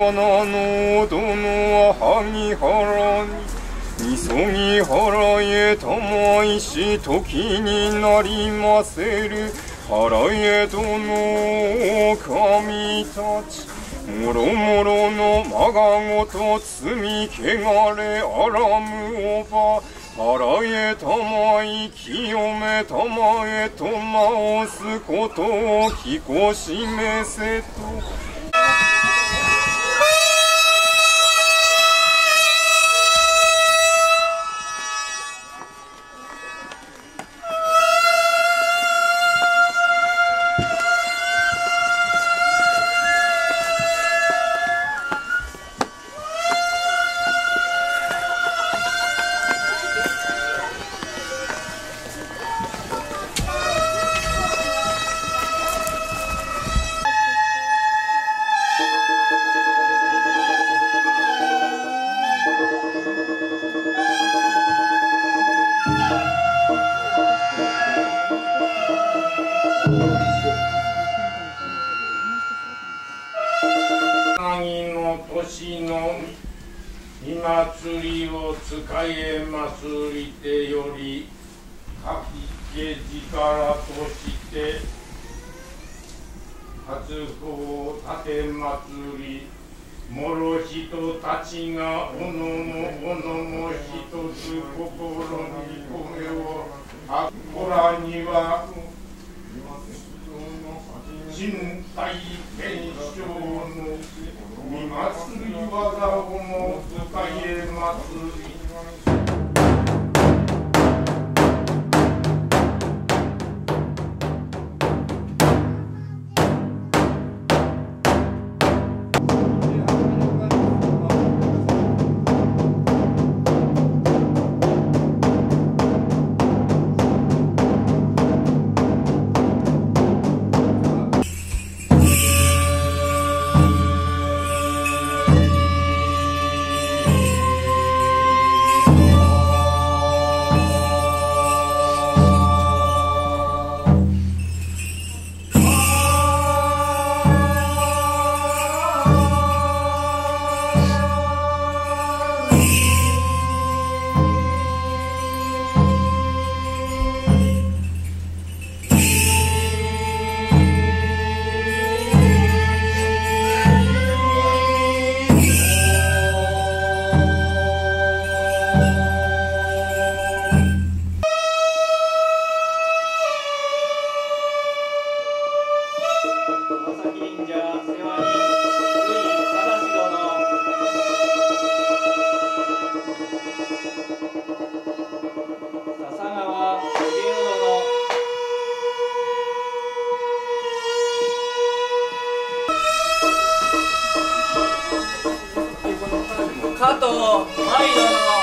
花の殿は萩原に急ぎ原へ玉石時になりませる。原へ殿神たちもろもろのまがごと罪汚れあらむおば。腹へ玉い清め玉へと直すことを聞こしめせと。年の見祭りを使え祭りてよりかきけ力として初法立て祭りもろ人たちがおのもおのも一つ心に米をあっこらには身体検証の見祭り技をも使えます。加藤舞殿